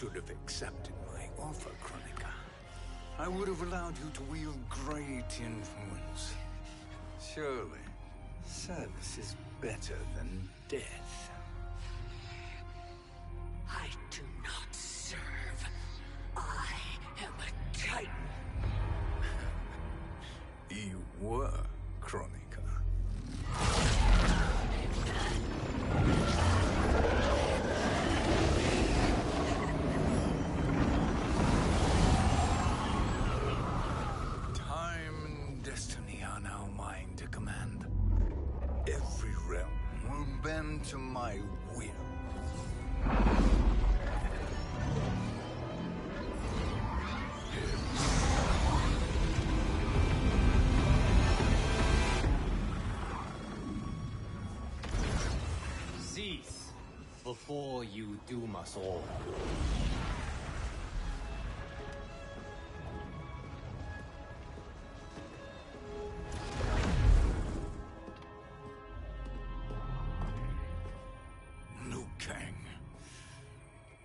should have accepted my offer, Kronika. I would have allowed you to wield great influence. Surely, service is better than death. Will bend to my will. Cease before you doom us all.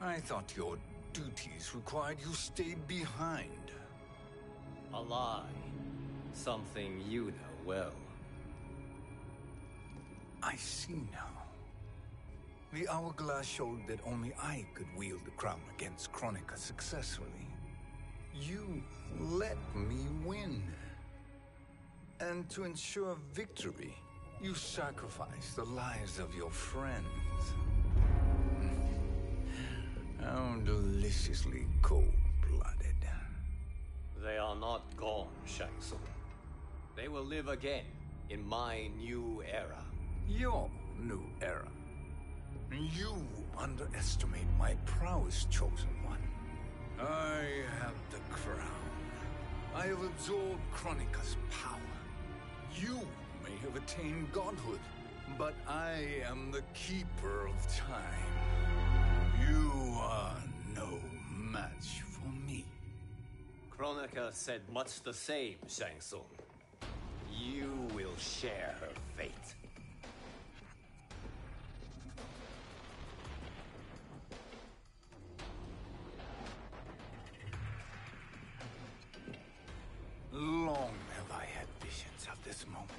I thought your duties required you stay behind. A lie. Something you know well. I see now. The hourglass showed that only I could wield the crown against Kronika successfully. You let me win. And to ensure victory, you sacrificed the lives of your friends. How deliciously cold-blooded. They are not gone, Shang Tsung. They will live again in my new era. Your new era. You underestimate my prowess, Chosen One. I have the crown. I have absorbed Kronika's power. You may have attained godhood, but I am the keeper of time. You are no match for me. Kronika said much the same, Shang Tsung. You will share her fate. Long have I had visions of this moment.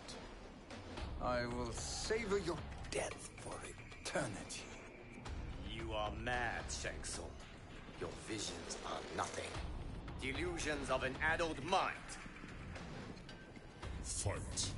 I will savor your death for eternity. You are mad, Shang. Your visions are nothing. Delusions of an addled mind. Fight.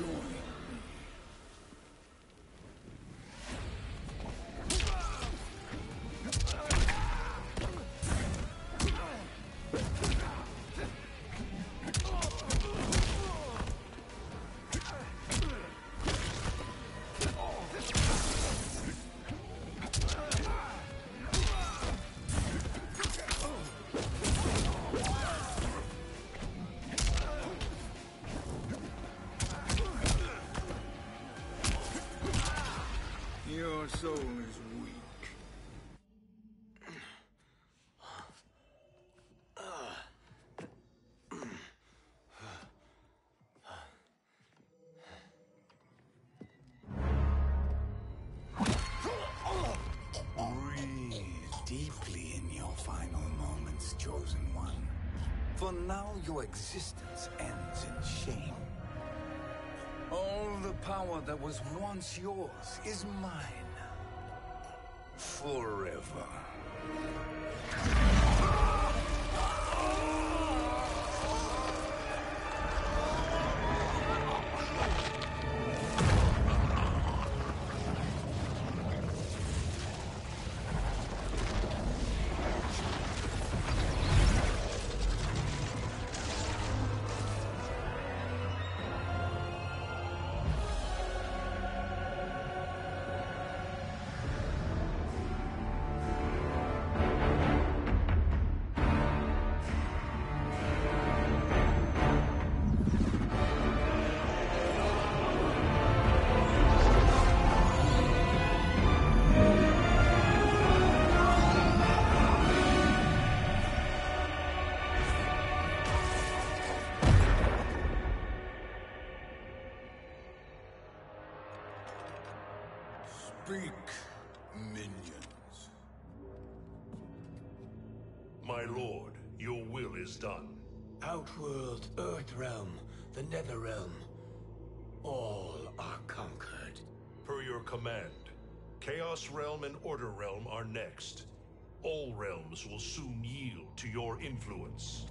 Join. Your soul is weak. Breathe deeply in your final moments, Chosen One. For now, your existence ends in shame. All the power that was once yours is mine. Forever. Speak, minions. My lord, your will is done. Outworld, Earthrealm, the Netherrealm, all are conquered. Per your command, Chaos Realm and Order Realm are next. All realms will soon yield to your influence.